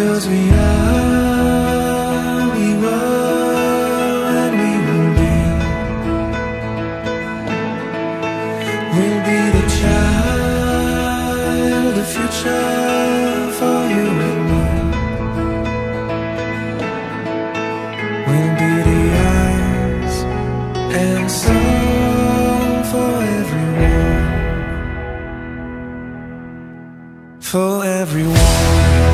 Cause we are, we were, and we will be. We'll be the child, the future for you and me. We'll be the eyes and song for everyone. For everyone.